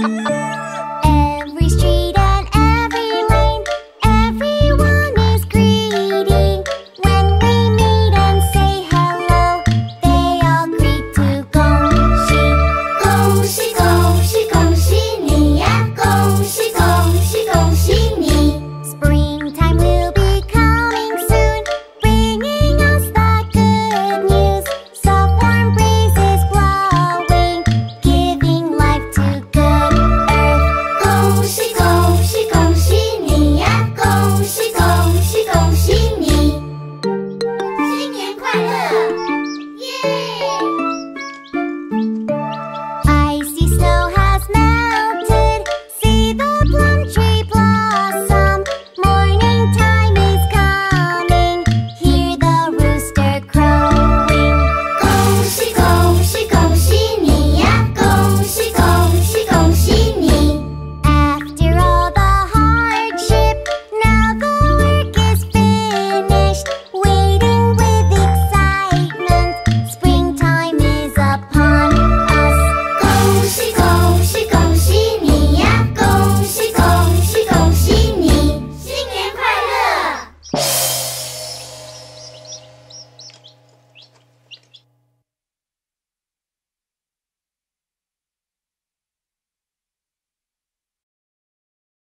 Bye.